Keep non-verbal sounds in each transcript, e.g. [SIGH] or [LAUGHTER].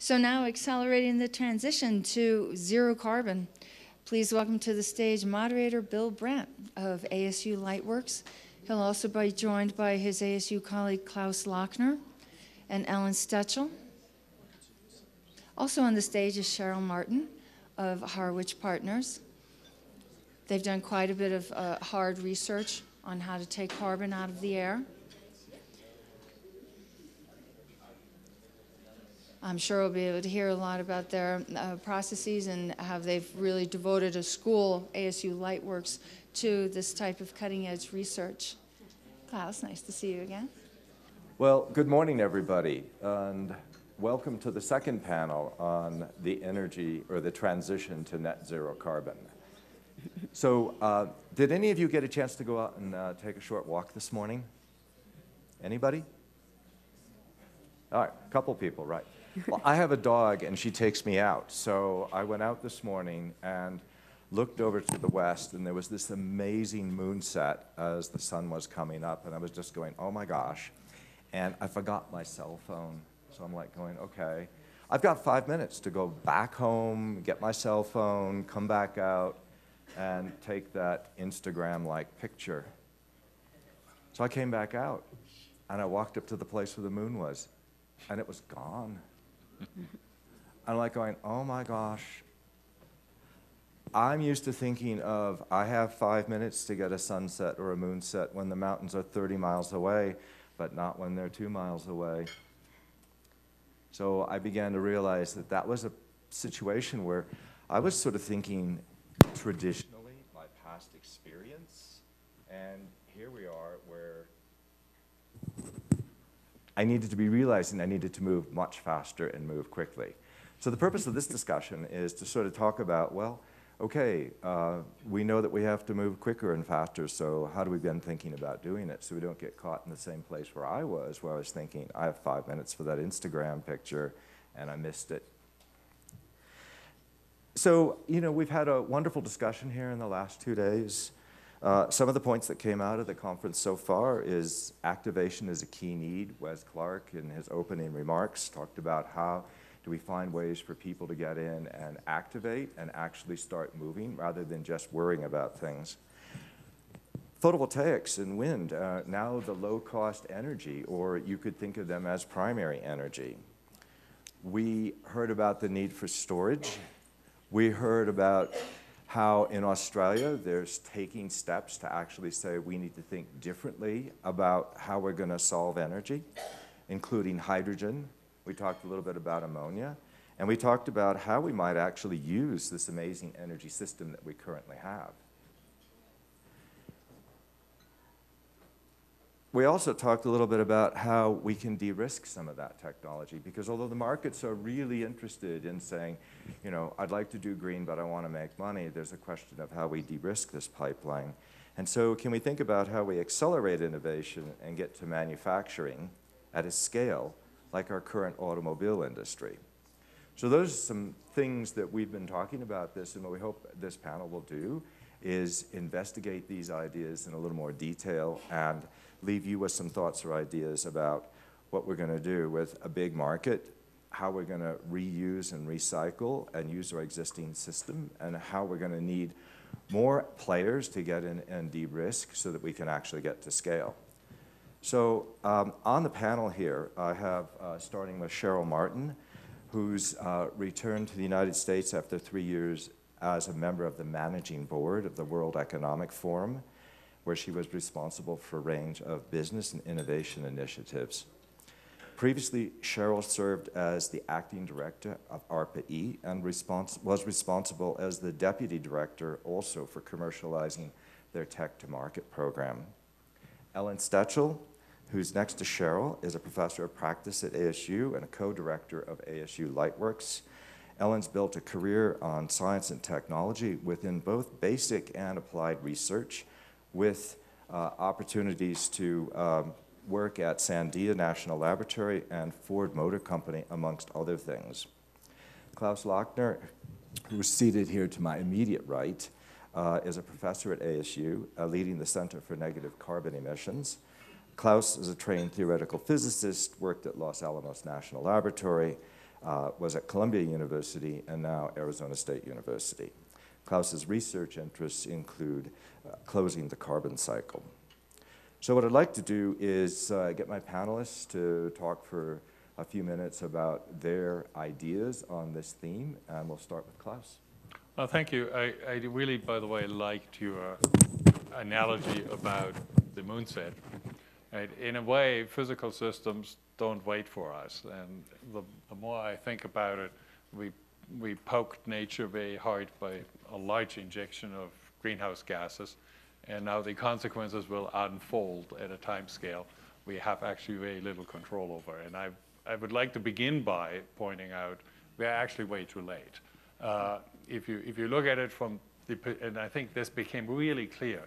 So now accelerating the transition to zero carbon. Please welcome to the stage moderator Bill Brandt of ASU Lightworks. He'll also be joined by his ASU colleague Klaus Lackner and Ellen Stechel. Also on the stage is Cheryl Martin of Harwich Partners. They've done quite a bit of uh, hard research on how to take carbon out of the air. I'm sure we'll be able to hear a lot about their uh, processes and how they've really devoted a school, ASU Lightworks, to this type of cutting edge research. Klaus, nice to see you again. Well, good morning, everybody, and welcome to the second panel on the energy or the transition to net zero carbon. So, uh, did any of you get a chance to go out and uh, take a short walk this morning? Anybody? All right, a couple people, right. Well, I have a dog and she takes me out. So I went out this morning and looked over to the west and there was this amazing moonset as the sun was coming up and I was just going, oh my gosh. And I forgot my cell phone. So I'm like going, okay. I've got five minutes to go back home, get my cell phone, come back out, and take that Instagram like picture. So I came back out and I walked up to the place where the moon was, and it was gone. I'm like going, oh my gosh. I'm used to thinking of I have five minutes to get a sunset or a moonset when the mountains are 30 miles away, but not when they're two miles away. So I began to realize that that was a situation where I was sort of thinking traditionally, my past experience, and here we are where I needed to be realizing I needed to move much faster and move quickly. So the purpose of this discussion is to sort of talk about, well, okay, uh, we know that we have to move quicker and faster, so how do we begin thinking about doing it so we don't get caught in the same place where I was, where I was thinking, I have five minutes for that Instagram picture, and I missed it. So, you know, we've had a wonderful discussion here in the last two days. Uh, some of the points that came out of the conference so far is activation is a key need. Wes Clark, in his opening remarks, talked about how do we find ways for people to get in and activate and actually start moving rather than just worrying about things. Photovoltaics and wind, uh, now the low cost energy, or you could think of them as primary energy. We heard about the need for storage. We heard about how in Australia there's taking steps to actually say we need to think differently about how we're going to solve energy, including hydrogen. We talked a little bit about ammonia. And we talked about how we might actually use this amazing energy system that we currently have. We also talked a little bit about how we can de-risk some of that technology because although the markets are really interested in saying, you know, I'd like to do green, but I want to make money, there's a question of how we de-risk this pipeline. And so can we think about how we accelerate innovation and get to manufacturing at a scale like our current automobile industry? So those are some things that we've been talking about this and what we hope this panel will do is investigate these ideas in a little more detail and leave you with some thoughts or ideas about what we're going to do with a big market, how we're going to reuse and recycle and use our existing system, and how we're going to need more players to get in and de-risk so that we can actually get to scale. So um, on the panel here, I have, uh, starting with Cheryl Martin, who's uh, returned to the United States after three years as a member of the managing board of the World Economic Forum where she was responsible for a range of business and innovation initiatives. Previously, Cheryl served as the acting director of ARPA-E and respons was responsible as the deputy director also for commercializing their Tech to Market program. Ellen Stechel, who's next to Cheryl, is a professor of practice at ASU and a co-director of ASU Lightworks. Ellen's built a career on science and technology within both basic and applied research with uh, opportunities to um, work at Sandia National Laboratory and Ford Motor Company, amongst other things. Klaus Lackner, who's seated here to my immediate right, uh, is a professor at ASU, uh, leading the Center for Negative Carbon Emissions. Klaus is a trained theoretical physicist, worked at Los Alamos National Laboratory, uh, was at Columbia University and now Arizona State University. Klaus's research interests include uh, closing the carbon cycle. So what I'd like to do is uh, get my panelists to talk for a few minutes about their ideas on this theme, and we'll start with Klaus. Well, thank you. I, I really, by the way, liked your analogy about the moonset. Right? In a way, physical systems don't wait for us. And the, the more I think about it, we, we poked nature very hard by a large injection of greenhouse gases, and now the consequences will unfold at a time scale we have actually very little control over. And I, I would like to begin by pointing out we're actually way too late. Uh, if, you, if you look at it from the, and I think this became really clear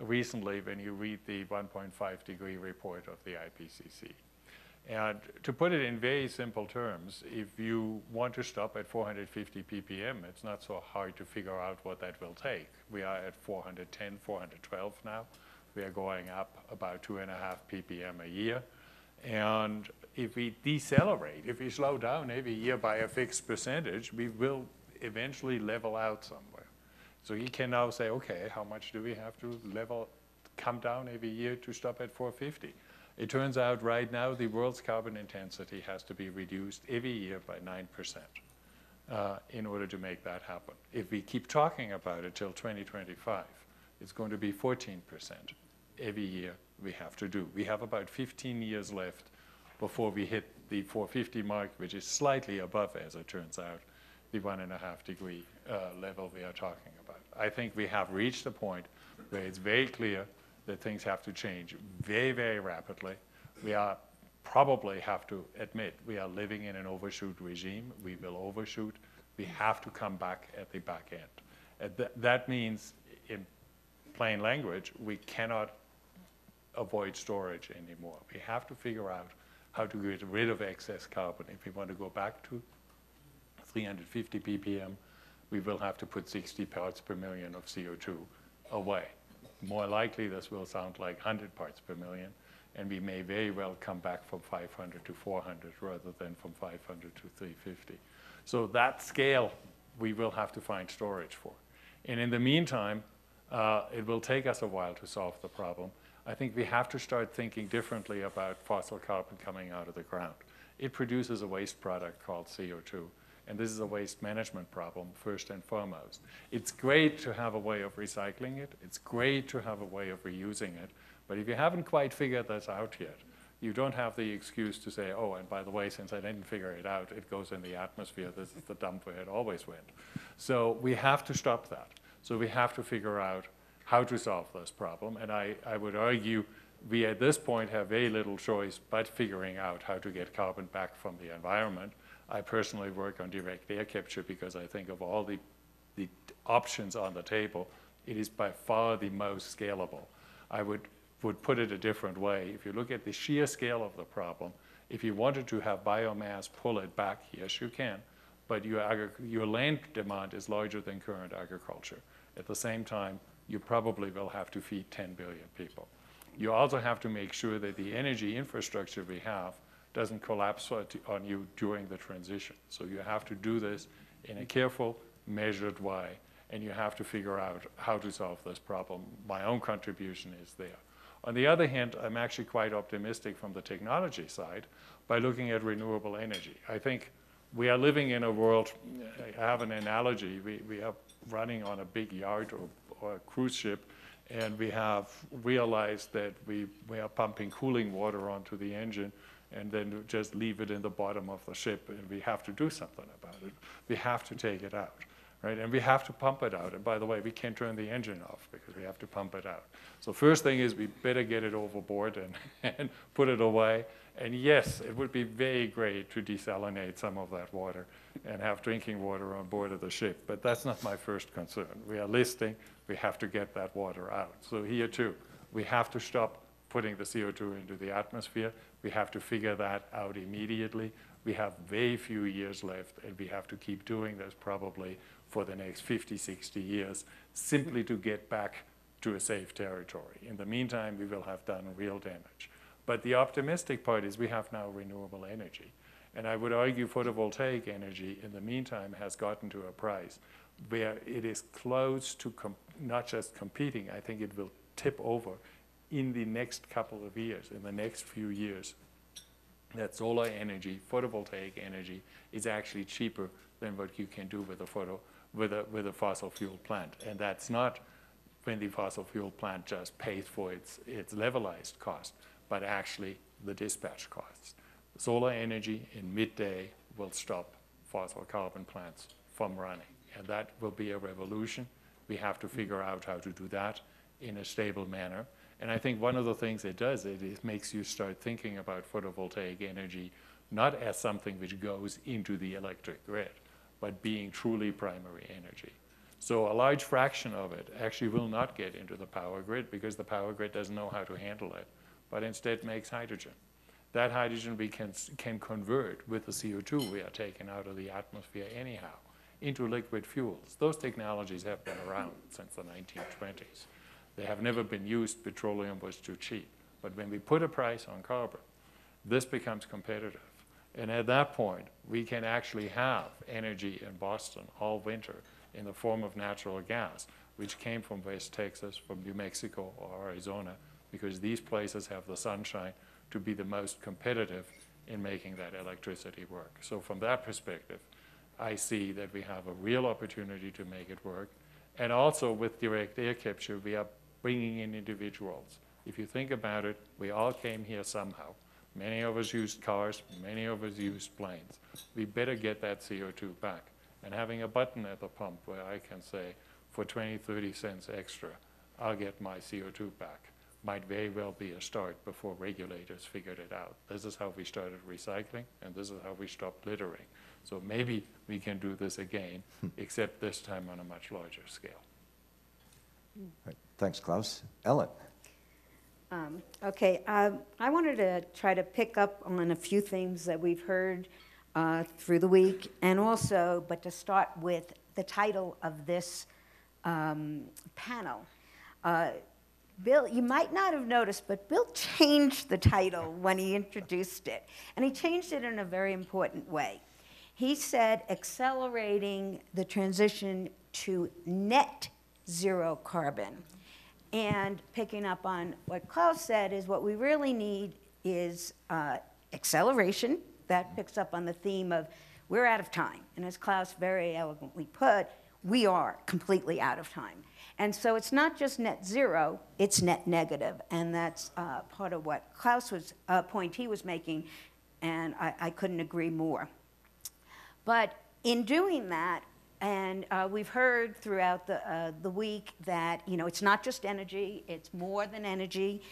recently when you read the 1.5 degree report of the IPCC. And to put it in very simple terms, if you want to stop at 450 ppm, it's not so hard to figure out what that will take. We are at 410, 412 now. We are going up about two and a half ppm a year. And if we decelerate, if we slow down every year by a fixed percentage, we will eventually level out somewhere. So you can now say, okay, how much do we have to level, come down every year to stop at 450? It turns out right now the world's carbon intensity has to be reduced every year by 9% uh, in order to make that happen. If we keep talking about it till 2025, it's going to be 14% every year we have to do. We have about 15 years left before we hit the 450 mark, which is slightly above, as it turns out, the one and a half degree uh, level we are talking about. I think we have reached a point where it's very clear that things have to change very, very rapidly. We are probably have to admit we are living in an overshoot regime. We will overshoot. We have to come back at the back end. Uh, th that means, in plain language, we cannot avoid storage anymore. We have to figure out how to get rid of excess carbon. If we want to go back to 350 ppm, we will have to put 60 parts per million of CO2 away. More likely, this will sound like 100 parts per million, and we may very well come back from 500 to 400 rather than from 500 to 350. So that scale, we will have to find storage for. And in the meantime, uh, it will take us a while to solve the problem. I think we have to start thinking differently about fossil carbon coming out of the ground. It produces a waste product called CO2. And this is a waste management problem, first and foremost. It's great to have a way of recycling it. It's great to have a way of reusing it. But if you haven't quite figured this out yet, you don't have the excuse to say, oh, and by the way, since I didn't figure it out, it goes in the atmosphere. This is the dump where it always went. So we have to stop that. So we have to figure out how to solve this problem. And I, I would argue we at this point have very little choice but figuring out how to get carbon back from the environment. I personally work on direct air capture because I think of all the, the options on the table, it is by far the most scalable. I would, would put it a different way. If you look at the sheer scale of the problem, if you wanted to have biomass pull it back, yes, you can, but your, your land demand is larger than current agriculture. At the same time, you probably will have to feed 10 billion people. You also have to make sure that the energy infrastructure we have doesn't collapse on you during the transition. So you have to do this in a careful, measured way, and you have to figure out how to solve this problem. My own contribution is there. On the other hand, I'm actually quite optimistic from the technology side by looking at renewable energy. I think we are living in a world, I have an analogy, we, we are running on a big yacht or, or a cruise ship, and we have realized that we, we are pumping cooling water onto the engine and then just leave it in the bottom of the ship, and we have to do something about it. We have to take it out, right? And we have to pump it out. And by the way, we can't turn the engine off because we have to pump it out. So first thing is we better get it overboard and, [LAUGHS] and put it away. And yes, it would be very great to desalinate some of that water and have drinking water on board of the ship. But that's not my first concern. We are listing, we have to get that water out. So here too, we have to stop putting the CO2 into the atmosphere. We have to figure that out immediately. We have very few years left, and we have to keep doing this probably for the next 50, 60 years, simply to get back to a safe territory. In the meantime, we will have done real damage. But the optimistic part is we have now renewable energy. And I would argue photovoltaic energy, in the meantime, has gotten to a price where it is close to not just competing, I think it will tip over in the next couple of years, in the next few years. That solar energy, photovoltaic energy, is actually cheaper than what you can do with a photo with a with a fossil fuel plant, and that's not when the fossil fuel plant just pays for its its levelized cost, but actually the dispatch costs. Solar energy in midday will stop fossil carbon plants from running, and that will be a revolution. We have to figure out how to do that in a stable manner. And I think one of the things it does, it, it makes you start thinking about photovoltaic energy not as something which goes into the electric grid, but being truly primary energy. So a large fraction of it actually will not get into the power grid because the power grid doesn't know how to handle it, but instead makes hydrogen. That hydrogen we can, can convert with the CO2 we are taking out of the atmosphere anyhow into liquid fuels. Those technologies have been around since the 1920s. They have never been used, petroleum was too cheap. But when we put a price on carbon, this becomes competitive. And at that point, we can actually have energy in Boston all winter in the form of natural gas, which came from West Texas, from New Mexico or Arizona, because these places have the sunshine to be the most competitive in making that electricity work. So from that perspective, I see that we have a real opportunity to make it work. And also with direct air capture, we are bringing in individuals. If you think about it, we all came here somehow. Many of us used cars, many of us used planes. We better get that CO2 back. And having a button at the pump where I can say, for 20, 30 cents extra, I'll get my CO2 back might very well be a start before regulators figured it out. This is how we started recycling, and this is how we stopped littering. So maybe we can do this again, hmm. except this time on a much larger scale. Right. Thanks, Klaus. Ellen? Um, Okay, um, I wanted to try to pick up on a few things that we've heard uh, through the week, and also, but to start with the title of this um, panel. Uh, Bill, you might not have noticed, but Bill [LAUGHS] changed the title when he introduced it, and he changed it in a very important way. He said accelerating the transition to net zero carbon. And picking up on what Klaus said is what we really need is uh, acceleration. That picks up on the theme of we're out of time. And as Klaus very eloquently put, we are completely out of time. And so it's not just net zero, it's net negative. And that's uh, part of what Klaus was, uh, point he was making, and I, I couldn't agree more. But in doing that, and uh, we've heard throughout the, uh, the week that, you know, it's not just energy, it's more than energy.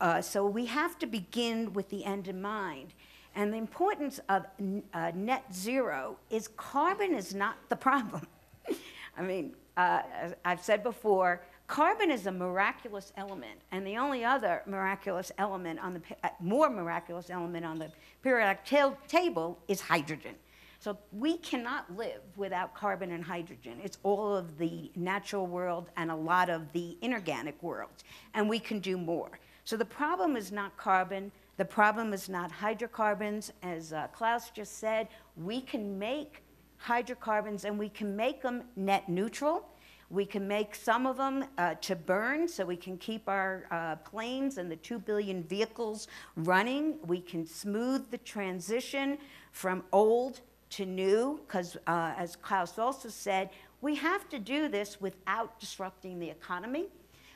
Uh, so we have to begin with the end in mind. And the importance of uh, net zero is carbon is not the problem. [LAUGHS] I mean, uh, as I've said before, carbon is a miraculous element, and the only other miraculous element on the, uh, more miraculous element on the periodic ta- table is hydrogen. So we cannot live without carbon and hydrogen. It's all of the natural world and a lot of the inorganic world. And we can do more. So the problem is not carbon. The problem is not hydrocarbons. As uh, Klaus just said, we can make hydrocarbons and we can make them net neutral. We can make some of them uh, to burn so we can keep our uh, planes and the 2 billion vehicles running. We can smooth the transition from old to new, because uh, as Klaus also said, we have to do this without disrupting the economy.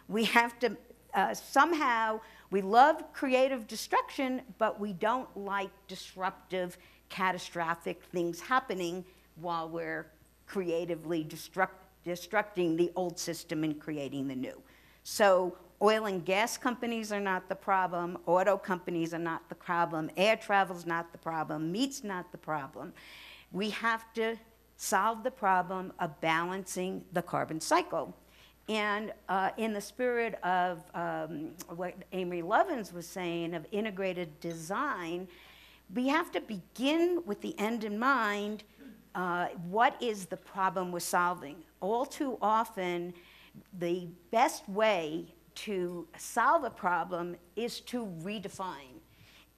We have to uh, somehow, we love creative destruction, but we don't like disruptive, catastrophic things happening while we're creatively destruct, destructing the old system and creating the new. So oil and gas companies are not the problem, auto companies are not the problem, air travel's not the problem, meat's not the problem. We have to solve the problem of balancing the carbon cycle. And uh, in the spirit of um, what Amory Lovins was saying of integrated design, we have to begin with the end in mind. Uh, what is the problem we're solving? All too often, the best way to solve a problem is to redefine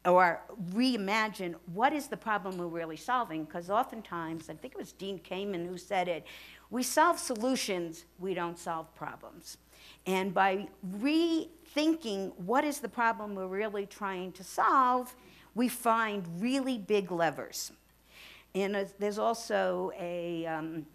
or reimagine what is the problem we're really solving. Because oftentimes, I think it was Dean Kamen who said it, we solve solutions, we don't solve problems. And by rethinking what is the problem we're really trying to solve, we find really big levers. And uh, there's also a, um,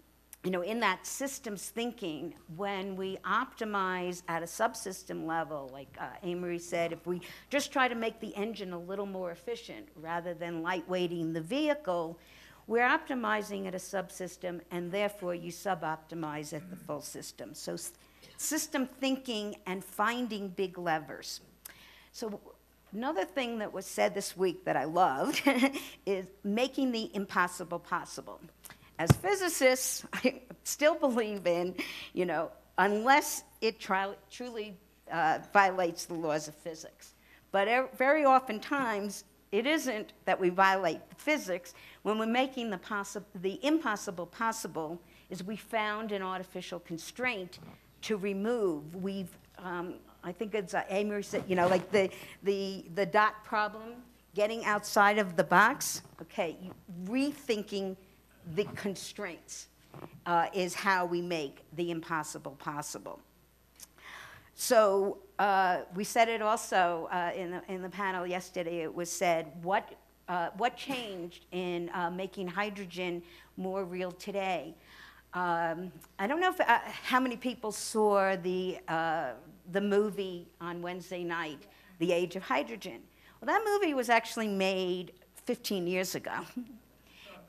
you know, in that systems thinking, when we optimize at a subsystem level, like uh, Amory said, if we just try to make the engine a little more efficient rather than lightweighting the vehicle, we're optimizing at a subsystem, and therefore you suboptimize at the full system. So, system thinking and finding big levers. So, another thing that was said this week that I loved [LAUGHS] is making the impossible possible. As physicists, [LAUGHS] I still believe in, you know, unless it tri- truly uh, violates the laws of physics. But er- very oftentimes, it isn't that we violate physics. When we're making the, possi- the impossible possible, is we found an artificial constraint to remove. We've, um, I think it's uh, Amory said, you know, like the, the, the dot problem, getting outside of the box. Okay, rethinking the constraints uh, is how we make the impossible possible. So uh, we said it also uh, in, the, in the panel yesterday. It was said, what, uh, what changed in uh, making hydrogen more real today? Um, I don't know if, uh, how many people saw the, the movie on Wednesday night, The Age of Hydrogen. Well, that movie was actually made 15 years ago. [LAUGHS]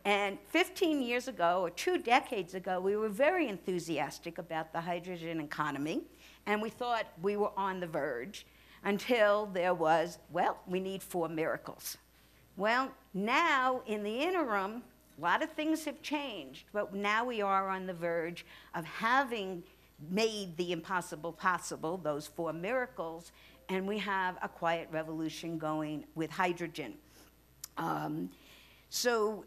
And 15 years ago, or two decades ago, we were very enthusiastic about the hydrogen economy, and we thought we were on the verge until there was, well, we need four miracles. Well, now, in the interim, a lot of things have changed, but now we are on the verge of having made the impossible possible, those four miracles, and we have a quiet revolution going with hydrogen. Um, so,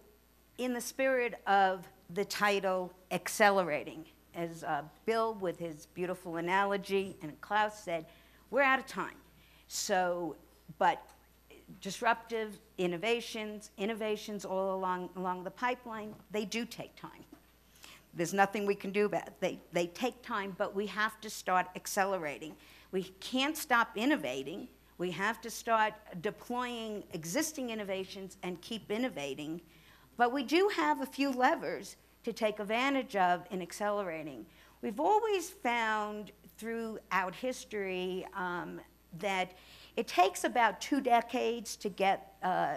in the spirit of the title Accelerating, as uh, Bill, with his beautiful analogy, and Klaus said, we're out of time. So, but disruptive innovations, innovations all along, along the pipeline, they do take time. There's nothing we can do about it. They, they take time, but we have to start accelerating. We can't stop innovating. We have to start deploying existing innovations and keep innovating. But we do have a few levers to take advantage of in accelerating. We've always found throughout history um, that it takes about two decades to get, uh,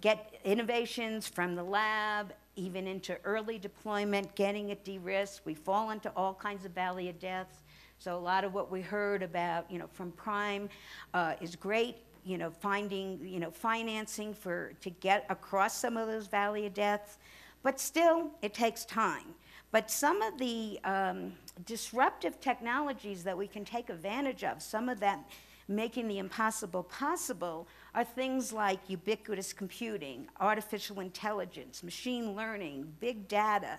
get innovations from the lab even into early deployment, getting it de-risked. We fall into all kinds of valley of deaths. So a lot of what we heard about, you know, from Prime uh, is great. You know, finding, you know, financing for to get across some of those valley of deaths, but still, it takes time. But some of the um, disruptive technologies that we can take advantage of, some of that making the impossible possible, are things like ubiquitous computing, artificial intelligence, machine learning, big data,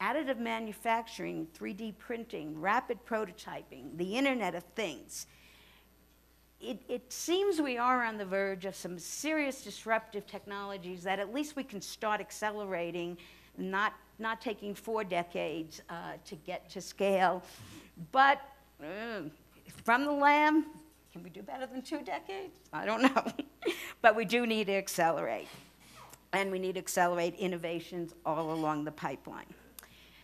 additive manufacturing, 3D printing, rapid prototyping, the Internet of Things. It, it, seems we are on the verge of some serious disruptive technologies that at least we can start accelerating, not, not taking four decades uh, to get to scale. But uh, from the lab, can we do better than two decades? I don't know. [LAUGHS] but we do need to accelerate. And we need to accelerate innovations all along the pipeline.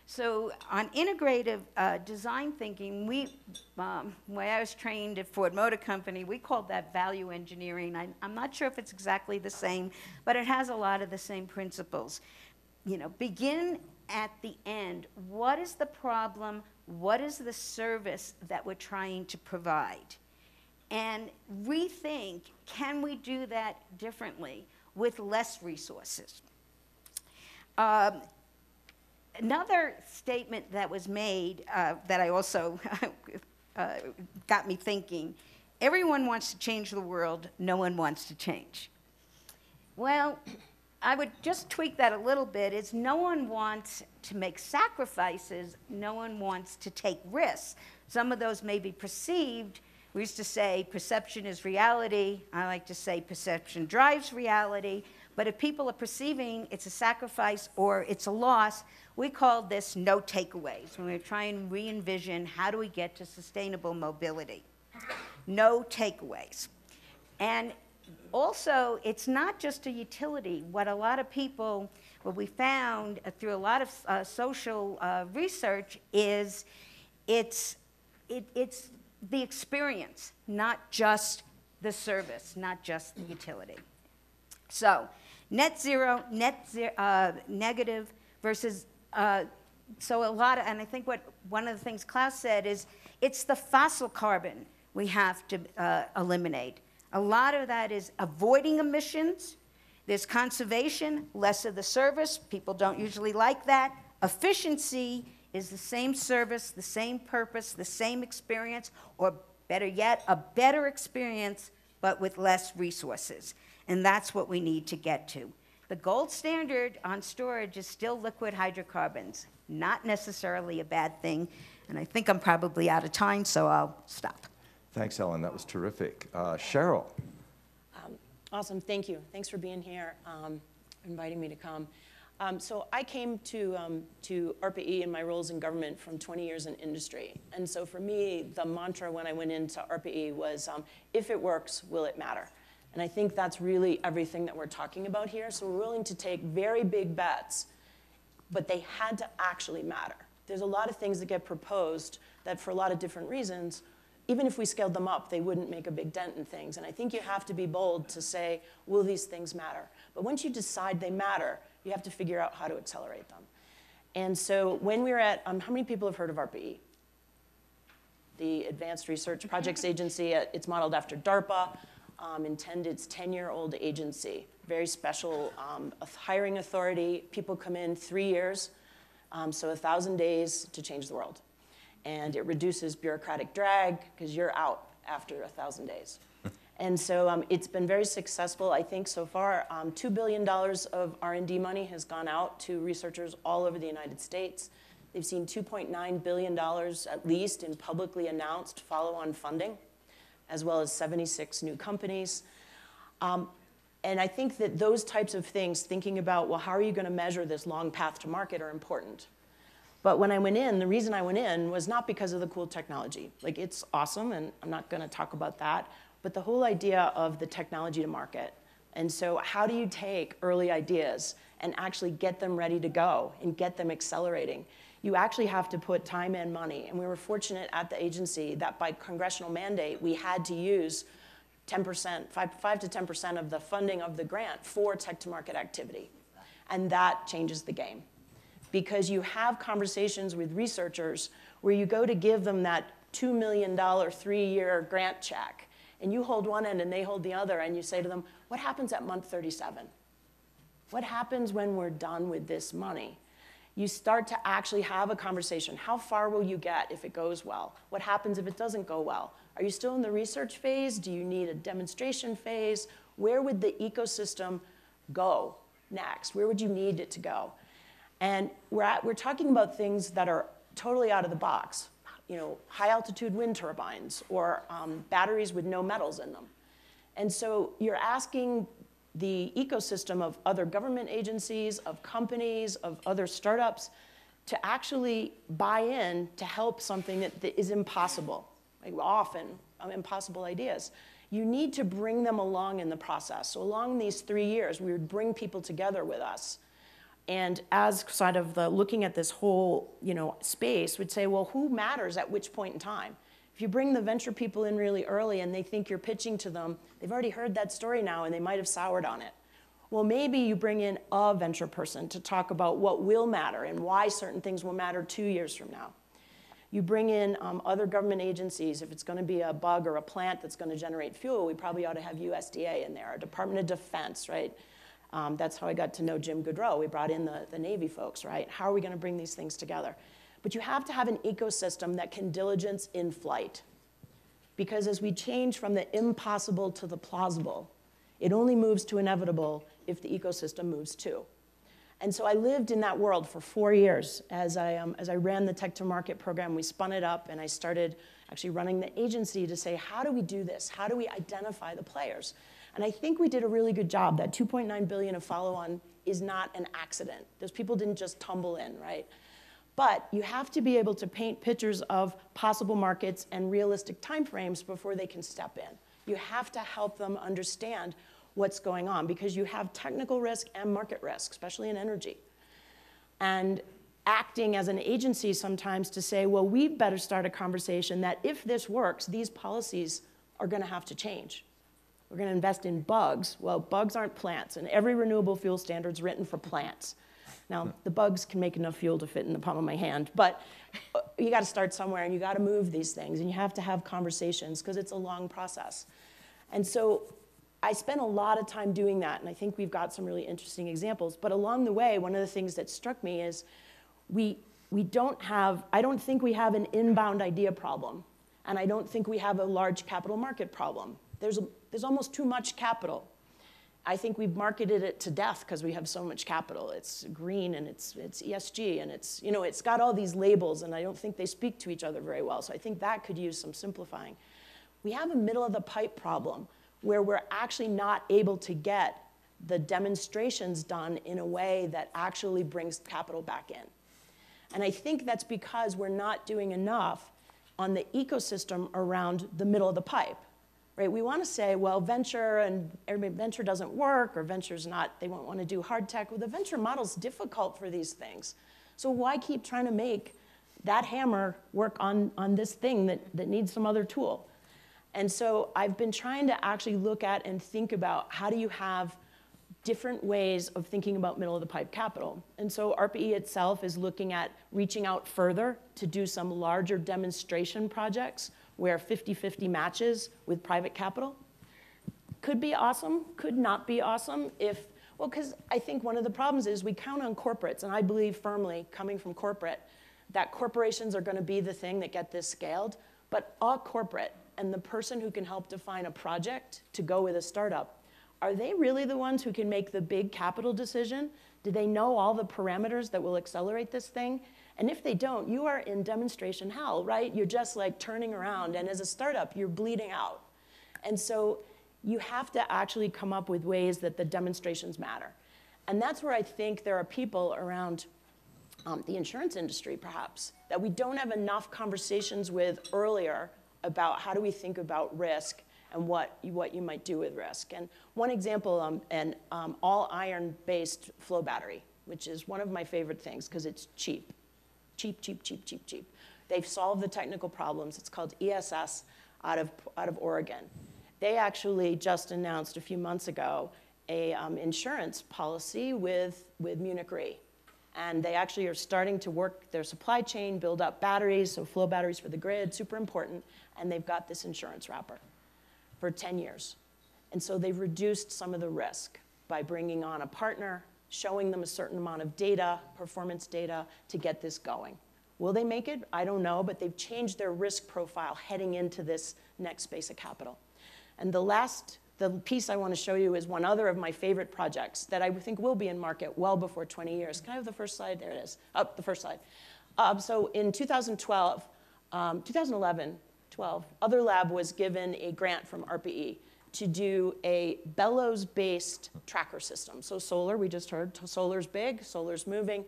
So on integrative uh, design thinking, we, um, when I was trained at Ford Motor Company, we called that value engineering. I, I'm not sure if it's exactly the same, but it has a lot of the same principles. You know, begin at the end. What is the problem? What is the service that we're trying to provide? And rethink, can we do that differently with less resources? Um, another statement that was made uh, that I also [LAUGHS] uh, got me thinking everyone wants to change the world, no one wants to change. Well, I would just tweak that a little bit is no one wants to make sacrifices, no one wants to take risks. Some of those may be perceived We used to say perception is reality. I like to say perception drives reality. But if people are perceiving it's a sacrifice or it's a loss, we call this no takeaways. When we're trying to re envision how do we get to sustainable mobility. No takeaways. And also, it's not just a utility. What a lot of people, what we found through a lot of uh, social uh, research is it's, it, it's the experience, not just the service, not just the utility. So, net zero, net zero, uh, negative versus, uh, so a lot of, and I think what one of the things Klaus said is it's the fossil carbon we have to uh, eliminate. A lot of that is avoiding emissions. There's conservation, less of the service. People don't usually like that. Efficiency is the same service, the same purpose, the same experience, or better yet, a better experience, but with less resources. And that's what we need to get to. The gold standard on storage is still liquid hydrocarbons, not necessarily a bad thing. And I think I'm probably out of time, so I'll stop. Thanks, Ellen. That was terrific. Uh, Cheryl. Awesome, thank you. Thanks for being here, um, inviting me to come. Um, so I came to, um, to ARPA-E in my roles in government from 20 years in industry. And so for me, the mantra when I went into ARPA-E was, um, if it works, will it matter? And I think that's really everything that we're talking about here. So we're willing to take very big bets, but they had to actually matter. There's a lot of things that get proposed that for a lot of different reasons even if we scaled them up, they wouldn't make a big dent in things. And I think you have to be bold to say, will these things matter? But once you decide they matter, you have to figure out how to accelerate them. And so when we were at, um, how many people have heard of ARPA-E? The Advanced Research Projects [LAUGHS] Agency, uh, it's modeled after DARPA, um, intended, it's 10-year-old agency, very special um, hiring authority. People come in three years, um, so 1,000 days to change the world and it reduces bureaucratic drag because you're out after a thousand days. [LAUGHS] and so um, it's been very successful. I think so far, um, $2 billion of R&D money has gone out to researchers all over the United States. They've seen $2.9 billion at least in publicly announced follow-on funding, as well as 76 new companies. Um, and I think that those types of things, thinking about, well, how are you going to measure this long path to market are important. But when I went in, the reason I went in was not because of the cool technology. Like, it's awesome, and I'm not going to talk about that, but the whole idea of the technology to market. And so, how do you take early ideas and actually get them ready to go and get them accelerating? You actually have to put time and money. And we were fortunate at the agency that by congressional mandate, we had to use 10%, 5, 5 to 10% of the funding of the grant for tech to market activity. And that changes the game because you have conversations with researchers where you go to give them that $2 million three-year grant check, and you hold one end and they hold the other, and you say to them, what happens at month 37? What happens when we're done with this money? You start to actually have a conversation. How far will you get if it goes well? What happens if it doesn't go well? Are you still in the research phase? Do you need a demonstration phase? Where would the ecosystem go next? Where would you need it to go? And we're, at, we're talking about things that are totally out of the box. You know, high altitude wind turbines or um, batteries with no metals in them. And so you're asking the ecosystem of other government agencies, of companies, of other startups to actually buy in to help something that, that is impossible, like often um, impossible ideas. You need to bring them along in the process. So along these three years, we would bring people together with us and as sort of the looking at this whole you know space would say well who matters at which point in time if you bring the venture people in really early and they think you're pitching to them they've already heard that story now and they might have soured on it well maybe you bring in a venture person to talk about what will matter and why certain things will matter two years from now you bring in um, other government agencies if it's going to be a bug or a plant that's going to generate fuel we probably ought to have usda in there a department of defense right um, that's how I got to know Jim Goodrow. We brought in the, the Navy folks, right? How are we going to bring these things together? But you have to have an ecosystem that can diligence in flight. Because as we change from the impossible to the plausible, it only moves to inevitable if the ecosystem moves too. And so I lived in that world for four years as I, um, as I ran the Tech to Market program. We spun it up and I started actually running the agency to say, how do we do this? How do we identify the players? And I think we did a really good job. That 2.9 billion of follow-on is not an accident. Those people didn't just tumble in, right? But you have to be able to paint pictures of possible markets and realistic timeframes before they can step in. You have to help them understand what's going on because you have technical risk and market risk, especially in energy. And acting as an agency sometimes to say, well, we better start a conversation that if this works, these policies are going to have to change. We're going to invest in bugs. Well, bugs aren't plants, and every renewable fuel standard is written for plants. Now, the bugs can make enough fuel to fit in the palm of my hand, but uh, you got to start somewhere and you got to move these things and you have to have conversations because it's a long process. And so I spent a lot of time doing that, and I think we've got some really interesting examples. But along the way, one of the things that struck me is we, we don't have, I don't think we have an inbound idea problem, and I don't think we have a large capital market problem. There's, a, there's almost too much capital. I think we've marketed it to death because we have so much capital. It's green and it's, it's ESG and it's, you know, it's got all these labels and I don't think they speak to each other very well. So I think that could use some simplifying. We have a middle of the pipe problem where we're actually not able to get the demonstrations done in a way that actually brings capital back in. And I think that's because we're not doing enough on the ecosystem around the middle of the pipe. Right? We want to say, well, venture and venture doesn't work, or venture's not, they won't want to do hard tech. Well, the venture model's difficult for these things. So why keep trying to make that hammer work on, on this thing that, that needs some other tool? And so I've been trying to actually look at and think about how do you have different ways of thinking about middle of the pipe capital. And so ARPA-E itself is looking at reaching out further to do some larger demonstration projects where 50-50 matches with private capital. Could be awesome, could not be awesome if, well, because I think one of the problems is we count on corporates, and I believe firmly, coming from corporate, that corporations are going to be the thing that get this scaled, but a corporate and the person who can help define a project to go with a startup are they really the ones who can make the big capital decision? Do they know all the parameters that will accelerate this thing? And if they don't, you are in demonstration hell, right? You're just like turning around, and as a startup, you're bleeding out. And so you have to actually come up with ways that the demonstrations matter. And that's where I think there are people around um, the insurance industry, perhaps, that we don't have enough conversations with earlier about how do we think about risk and what you, what you might do with risk. And one example, um, an um, all iron-based flow battery, which is one of my favorite things because it's cheap. Cheap, cheap, cheap, cheap, cheap. They've solved the technical problems. It's called ESS out of, out of Oregon. They actually just announced a few months ago a um, insurance policy with, with Munich Re. And they actually are starting to work their supply chain, build up batteries, so flow batteries for the grid, super important, and they've got this insurance wrapper for 10 years. And so they've reduced some of the risk by bringing on a partner, showing them a certain amount of data, performance data, to get this going. Will they make it? I don't know, but they've changed their risk profile heading into this next space of capital. And the last, the piece I want to show you is one other of my favorite projects that I think will be in market well before 20 years. Can I have the first slide? There it is. Up, oh, the first slide. Um, so in 2012, um, 2011, 12, Other Lab was given a grant from ARPA-E to do a bellows-based tracker system. So solar, we just heard, solar's big, solar's moving,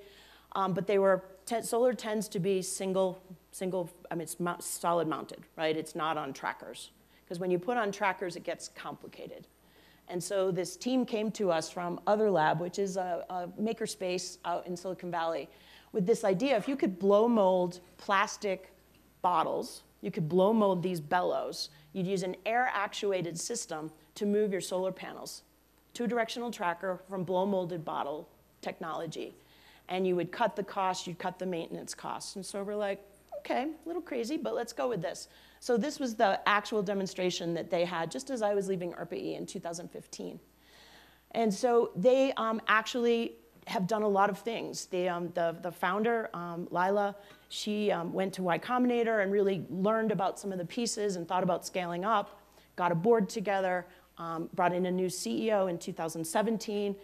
um, but they were, solar tends to be single, single, I mean, it's solid mounted, right? It's not on trackers. Because when you put on trackers, it gets complicated. And so this team came to us from Other Lab, which is a, a makerspace out in Silicon Valley, with this idea, if you could blow mold plastic bottles, you could blow mold these bellows. You'd use an air actuated system to move your solar panels. Two directional tracker from blow molded bottle technology. And you would cut the cost, you'd cut the maintenance costs. And so we're like, okay, a little crazy, but let's go with this. So this was the actual demonstration that they had just as I was leaving ARPA-E in 2015. And so they um, actually have done a lot of things. The, um, the, the founder, um, Lila, she um, went to Y Combinator and really learned about some of the pieces and thought about scaling up, got a board together, um, brought in a new CEO in 2017,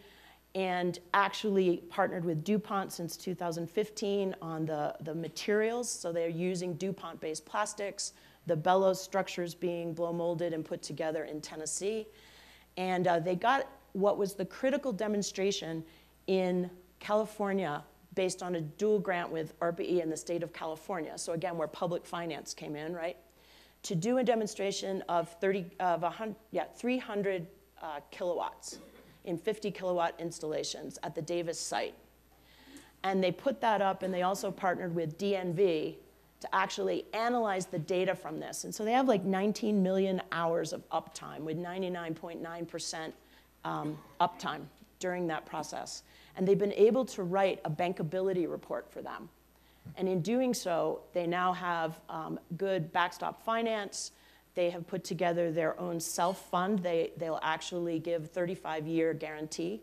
and actually partnered with DuPont since 2015 on the, the materials. So they're using DuPont-based plastics the bellows structures being blow molded and put together in Tennessee. And uh, they got what was the critical demonstration in California based on a dual grant with ARPA-E and the state of California. So again, where public finance came in, right? To do a demonstration of 30, of 100, yeah, 300 uh, kilowatts in 50 kilowatt installations at the Davis site. And they put that up, and they also partnered with DNV to actually analyze the data from this. And so they have like 19 million hours of uptime with 99.9% um, uptime during that process. And they've been able to write a bankability report for them. And in doing so, they now have um, good backstop finance. They have put together their own self-fund. They, they'll actually give 35-year guarantee,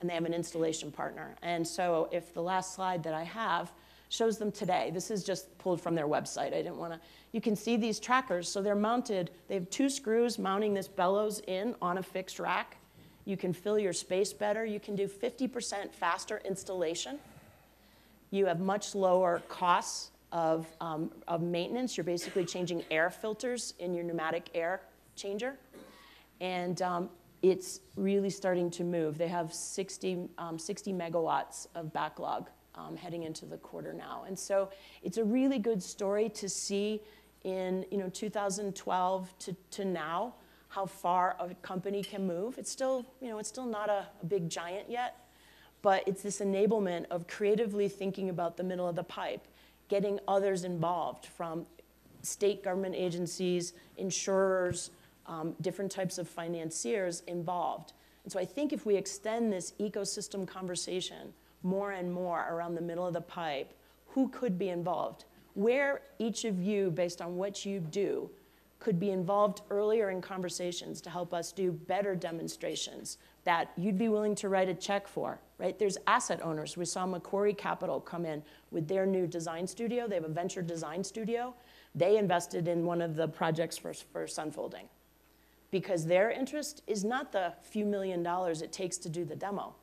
and they have an installation partner. And so if the last slide that I have shows them today, this is just pulled from their website. I didn't want to, you can see these trackers. So they're mounted, they have two screws mounting this bellows in on a fixed rack. You can fill your space better. You can do 50% faster installation. You have much lower costs of, um, of maintenance. You're basically changing air filters in your pneumatic air changer. And um, it's really starting to move. They have 60, um, 60 megawatts of backlog um, heading into the quarter now. And so it's a really good story to see in you know, 2012 to, to now how far a company can move. It's still, you know, it's still not a, a big giant yet, but it's this enablement of creatively thinking about the middle of the pipe, getting others involved from state government agencies, insurers, um, different types of financiers involved. And so I think if we extend this ecosystem conversation more and more around the middle of the pipe, who could be involved? Where each of you, based on what you do, could be involved earlier in conversations to help us do better demonstrations that you'd be willing to write a check for, right? There's asset owners. We saw Macquarie Capital come in with their new design studio. They have a venture design studio. They invested in one of the projects for, for Sunfolding because their interest is not the few million dollars it takes to do the demo.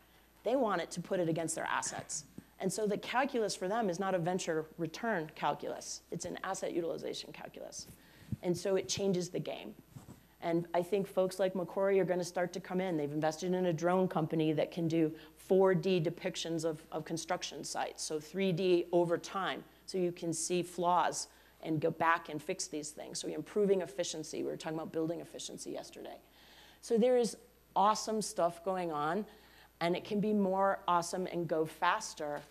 They want it to put it against their assets. And so the calculus for them is not a venture return calculus. It's an asset utilization calculus. And so it changes the game. And I think folks like Macquarie are going to start to come in. They've invested in a drone company that can do 4D depictions of, of construction sites, so 3D over time, so you can see flaws and go back and fix these things. So improving efficiency. We were talking about building efficiency yesterday. So there is awesome stuff going on, and it can be more awesome and go faster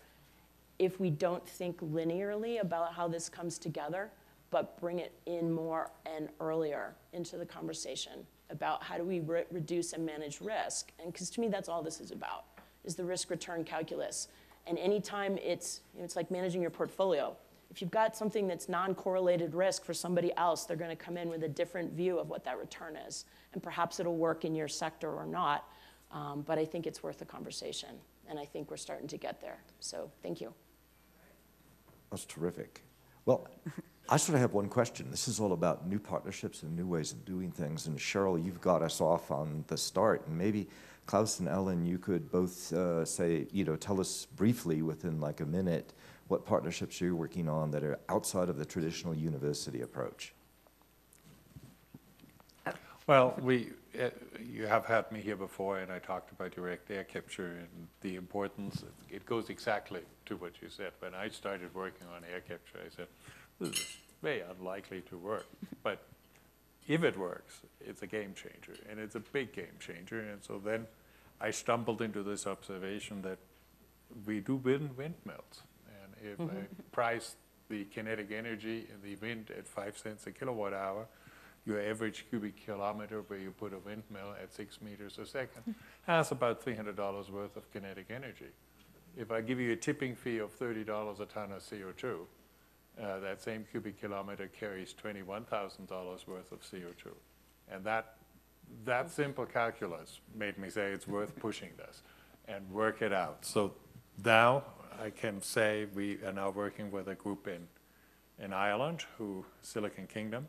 if we don't think linearly about how this comes together but bring it in more and earlier into the conversation about how do we re reduce and manage risk. And because to me, that's all this is about, is the risk return calculus. And anytime it's, you know, it's like managing your portfolio. If you've got something that's non-correlated risk for somebody else, they're going to come in with a different view of what that return is. And perhaps it'll work in your sector or not, um, but I think it's worth the conversation. And I think we're starting to get there. So thank you. That's terrific. Well, I sort of have one question. This is all about new partnerships and new ways of doing things. And Cheryl, you've got us off on the start. And maybe Klaus and Ellen, you could both uh, say, you know, tell us briefly within like a minute what partnerships you're working on that are outside of the traditional university approach. Well, we, uh, you have had me here before, and I talked about direct air capture and the importance. It goes exactly to what you said. When I started working on air capture, I said, this is very unlikely to work. But if it works, it's a game changer, and it's a big game changer. And so then I stumbled into this observation that we do wind windmills. And if. I mm-hmm. price the kinetic energy in the wind at five cents a kilowatt hour, your average cubic kilometer where you put a windmill at six meters a second has about $300 worth of kinetic energy. If I give you a tipping fee of $30 a ton of CO2, uh, that same cubic kilometer carries $21,000 worth of CO2. And that, that simple calculus made me say it's worth pushing this and work it out. So now I can say we are now working with a group in, in Ireland, who Silicon Kingdom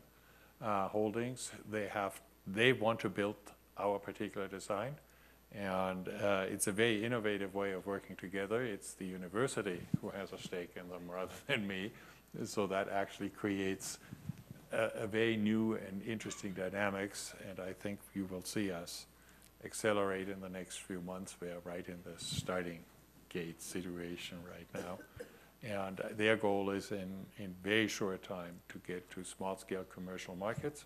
uh, Holdings. They have they want to build our particular design. And uh, it's a very innovative way of working together. It's the university who has a stake in them rather [LAUGHS] than me. So that actually creates a, a very new and interesting dynamics, and I think you will see us accelerate in the next few months. We are right in the starting gate situation right now. And their goal is in, in very short time to get to small-scale commercial markets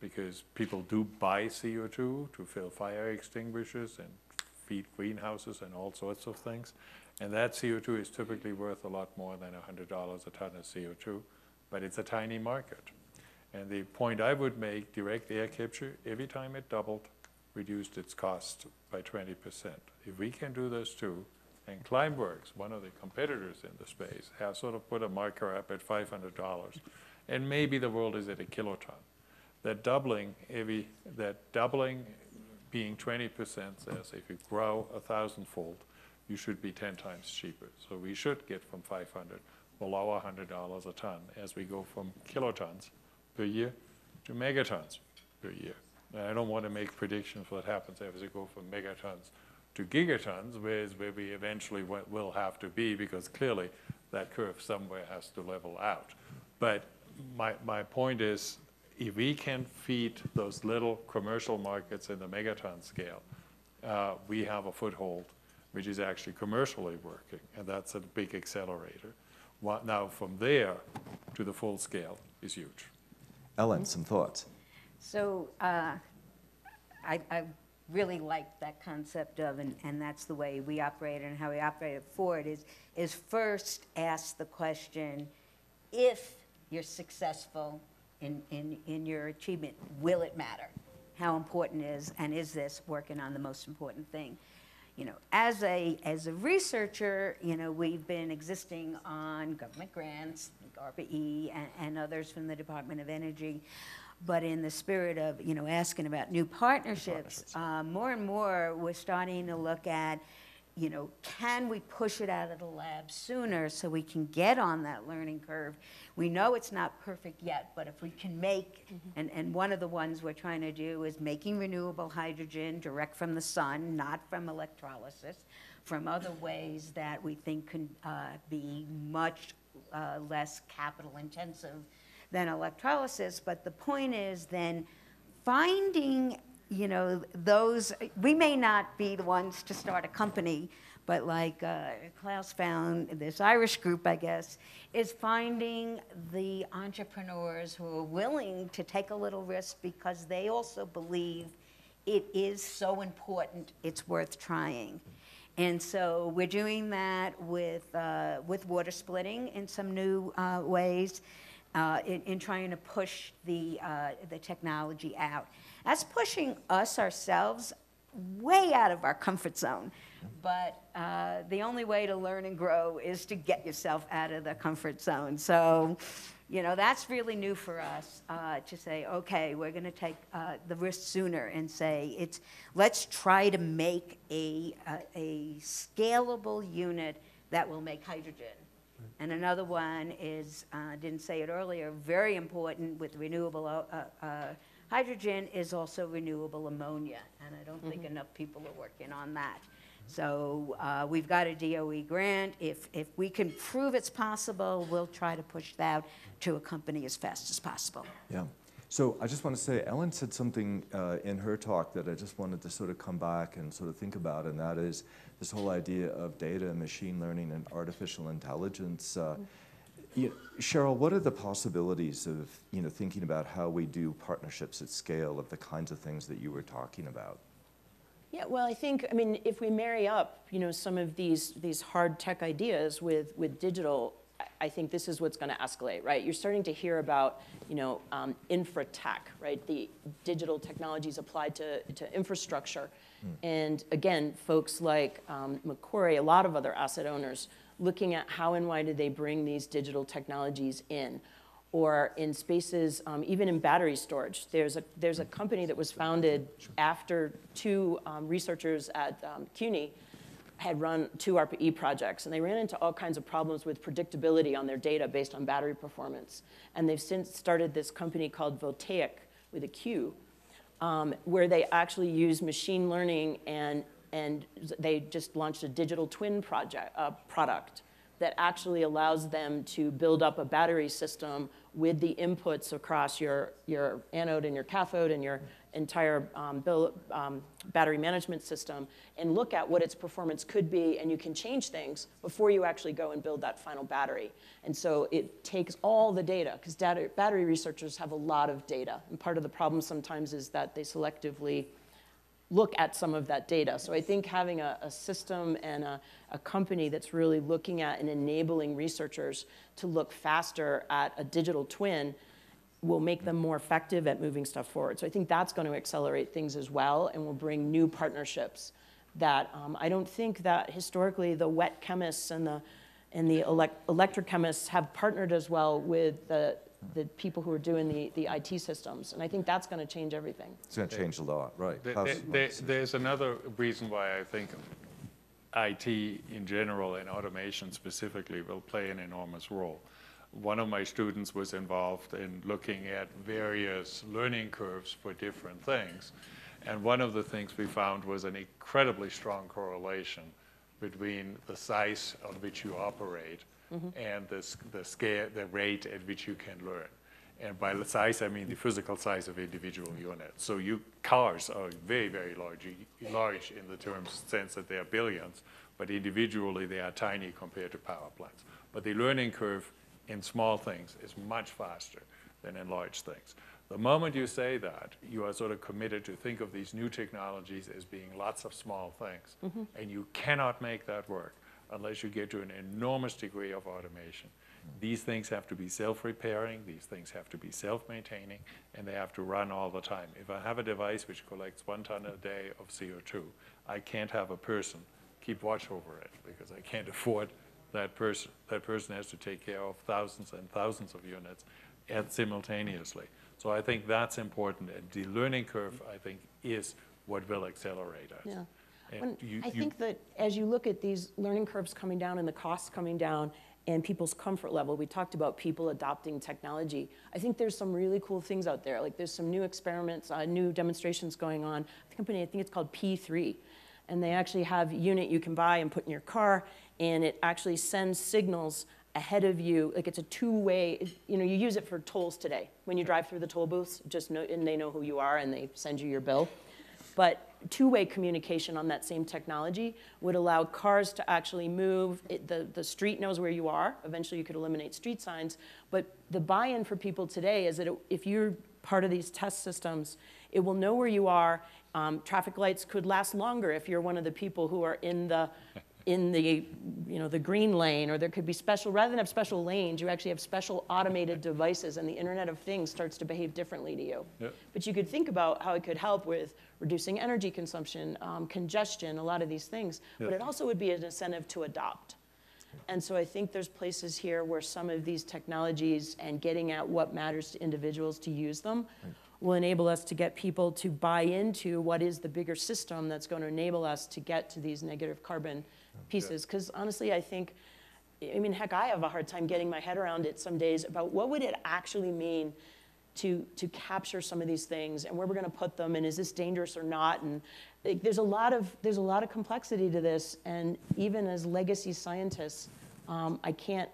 because people do buy CO2 to fill fire extinguishers and feed greenhouses and all sorts of things. And that CO2 is typically worth a lot more than $100 a ton of CO2, but it's a tiny market. And the point I would make, direct air capture, every time it doubled, reduced its cost by 20%. If we can do this too, and Climeworks, one of the competitors in the space, has sort of put a marker up at $500, and maybe the world is at a kiloton. That doubling every, that doubling being 20% says if you grow a thousandfold, you should be 10 times cheaper. So we should get from 500 below $100 a ton as we go from kilotons per year to megatons per year. Now, I don't want to make predictions what happens as we go from megatons to gigatons, where is where we eventually will have to be, because clearly that curve somewhere has to level out. But my, my point is, if we can feed those little commercial markets in the megaton scale, uh, we have a foothold which is actually commercially working, and that's a big accelerator. What, now, from there to the full scale is huge. Ellen, some thoughts? So uh, I, I really like that concept of, and, and that's the way we operate and how we operate at Ford, is, is first ask the question, if you're successful in, in, in your achievement, will it matter? How important is, and is this working on the most important thing? You know, as a, as a researcher, you know, we've been existing on government grants, like ARPA-E and, and others from the Department of Energy. But in the spirit of, you know, asking about new partnerships, uh, more and more, we're starting to look at, you know, can we push it out of the lab sooner so we can get on that learning curve? We know it's not perfect yet, but if we can make, and, and one of the ones we're trying to do is making renewable hydrogen direct from the sun, not from electrolysis, from other ways that we think can uh, be much uh, less capital intensive than electrolysis. But the point is then finding, you know, those, we may not be the ones to start a company, but like uh, Klaus found, this Irish group, I guess, is finding the entrepreneurs who are willing to take a little risk because they also believe it is so important, it's worth trying. And so we're doing that with, uh, with water splitting in some new uh, ways, uh, in, in trying to push the, uh, the technology out. That's pushing us ourselves way out of our comfort zone. But uh, the only way to learn and grow is to get yourself out of the comfort zone. So, you know, that's really new for us uh, to say, okay, we're going to take uh, the risk sooner and say, it's let's try to make a, a, a scalable unit that will make hydrogen. And another one is, uh, didn't say it earlier, very important with renewable uh, uh, hydrogen is also renewable ammonia. And I don't think enough people are working on that. So uh, we've got a DOE grant. If, if we can prove it's possible, we'll try to push that to a company as fast as possible. Yeah. So I just want to say, Ellen said something uh, in her talk that I just wanted to sort of come back and sort of think about, and that is this whole idea of data, machine learning, and artificial intelligence. Uh, you Cheryl, what are the possibilities of you know thinking about how we do partnerships at scale of the kinds of things that you were talking about? Yeah, well, I think, I mean, if we marry up, you know, some of these, these hard tech ideas with, with digital, I- think this is what's going to escalate, right? You're starting to hear about, you know, um, infra tech, right? The digital technologies applied to, to infrastructure. And again, folks like um, Macquarie, a lot of other asset owners, looking at how and why did they bring these digital technologies in? or in spaces, um, even in battery storage. There's a, there's a company that was founded after two um, researchers at um, CUNY had run two ARPA-E projects, and they ran into all kinds of problems with predictability on their data based on battery performance. And they've since started this company called Voltaiq with a Q, um, where they actually use machine learning and, and they just launched a digital twin project, uh, product that actually allows them to build up a battery system with the inputs across your, your anode and your cathode and your entire um, bill, um, battery management system and look at what its performance could be and you can change things before you actually go and build that final battery. And so it takes all the data because battery researchers have a lot of data and part of the problem sometimes is that they selectively look at some of that data. So I think having a, a system and a, a, company that's really looking at and enabling researchers to look faster at a digital twin will make them more effective at moving stuff forward. So I think that's going to accelerate things as well and will bring new partnerships that um, I don't think that historically the wet chemists and the, and the elect electrochemists have partnered as well with the, the people who are doing the, the IT systems. And I think that's going to change everything. It's going to change a lot, right. There- How's- there- There's another reason why I think IT in general and automation specifically will play an enormous role. One of my students was involved in looking at various learning curves for different things. And one of the things we found was an incredibly strong correlation between the size on which you operate mm-hmm. and the, the scale, the rate at which you can learn. And by the size, I mean the physical size of individual mm-hmm. units. So you, cars are very, very large, large in the terms, sense that they are billions, but individually they are tiny compared to power plants. But the learning curve in small things is much faster than in large things. The moment you say that, you are sort of committed to think of these new technologies as being lots of small things. Mm-hmm. And you cannot make that work unless you get to an enormous degree of automation. These things have to be self-repairing, these things have to be self-maintaining, and they have to run all the time. If I have a device which collects one ton a day of CO2, I can't have a person keep watch over it because I can't afford that person. That person has to take care of thousands and thousands of units and simultaneously. So I think that's important, and the learning curve, I think, is what will accelerate us. Yeah. When- you- I you- think that as you look at these learning curves coming down and the costs coming down and people's comfort level, we talked about people adopting technology. I think there's some really cool things out there. Like there's some new experiments, uh, new demonstrations going on. The company, I think it's called P3. And they actually have a unit you can buy and put in your car, and it actually sends signals ahead of you. Like it's a two-way, you know, you use it for tolls today. When you drive through the toll booths, just know, and they know who you are and they send you your bill. But two-way communication on that same technology would allow cars to actually move. It, the, the street knows where you are. Eventually, you could eliminate street signs. But the buy-in for people today is that it, if you're part of these test systems, it will know where you are. Um, traffic lights could last longer if you're one of the people who are in the in the, you know, the green lane, or there could be special, rather than have special lanes, you actually have special automated devices, and the Internet of Things starts to behave differently to you. Yep. But you could think about how it could help with reducing energy consumption, um, congestion, a lot of these things. But it also would be an incentive to adopt. And so I think there's places here where some of these technologies and getting at what matters to individuals to use them will enable us to get people to buy into what is the bigger system that's going to enable us to get to these negative carbon pieces. Because honestly, I think, I mean, heck, I have a hard time getting my head around it some days about what would it actually mean to, to capture some of these things and where we're going to put them and is this dangerous or not and like, there's a lot of there's a lot of complexity to this and even as legacy scientists um, I can't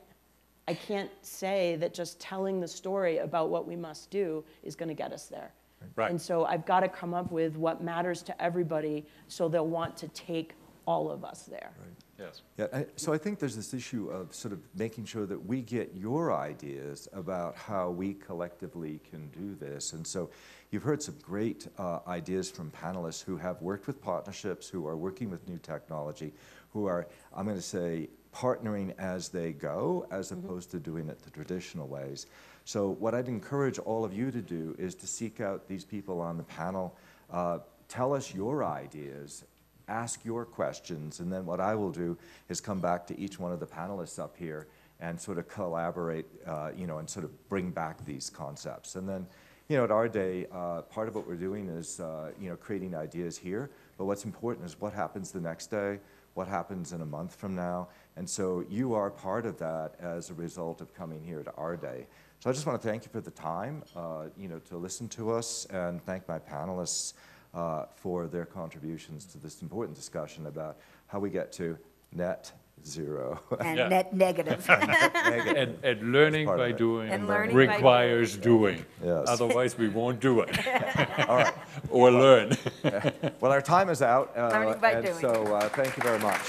I can't say that just telling the story about what we must do is going to get us there Right. and so I've got to come up with what matters to everybody so they'll want to take all of us there Yes. Yeah, I- so I think there's this issue of sort of making sure that we get your ideas about how we collectively can do this. And so you've heard some great uh, ideas from panelists who have worked with partnerships, who are working with new technology, who are, I'm going to say, partnering as they go, as opposed to doing it the traditional ways. So what I'd encourage all of you to do is to seek out these people on the panel, uh, tell us your ideas, ask your questions, and then what I will do is come back to each one of the panelists up here and sort of collaborate, uh, you know, and sort of bring back these concepts. And then, you know, at AREDAY, uh, part of what we're doing is, uh, you know, creating ideas here, but what's important is what happens the next day, what happens in a month from now, and so you are part of that as a result of coming here to AREDAY. So I just want to thank you for the time, uh, you know, to listen to us, and thank my panelists uh, for their contributions to this important discussion about how we get to net zero. and Yeah. net negative. [LAUGHS] Negative. And, and learning part of by it. doing And learning by doing. requires doing. Yes. Otherwise, we won't do it. [LAUGHS] All right. [LAUGHS] Or learn. Well, our time is out. uh, Learning by and doing. So uh, thank you very much.